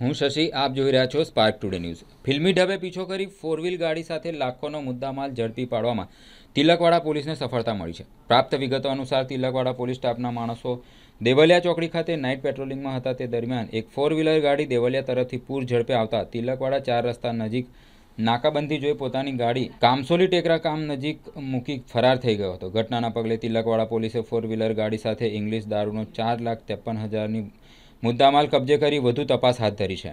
હું શશી, આપ જોઈ રહ્યા છો સ્પાર્ક ટુડે ન્યૂઝ ફિલ્મી ઢબે પીછો કરી ફોર વ્હીલ ગાડી સાથે લાખોનો મુદ્દામાલ ઝડપી પાડવામાં તિલકવાડા પોલીસને સફળતા મળી છે. પ્રાપ્ત વિગતો અનુસાર તિલકવાડા પોલીસ સ્ટાફના માણસો દેવલિયા ચોકડી ખાતે નાઇટ પેટ્રોલિંગમાં હતા. તે દરમિયાન એક ફોર વ્હીલર ગાડી દેવલિયા તરફથી પૂર ઝડપે આવતા તિલકવાડા ચાર રસ્તા નજીક નાકાબંધી જોઈ પોતાની ગાડી કામસોલી ટેકરા કામ નજીક મૂકી ફરાર થઈ ગયો હતો. ઘટનાના પગલે તિલકવાડા પોલીસે ફોર વ્હીલર ગાડી સાથે ઇંગ્લિશ દારૂનો ચાર લાખ ત્રેપન હજારની મુદ્દામાલ કબજે કરી વધુ તપાસ હાથ ધરી છે.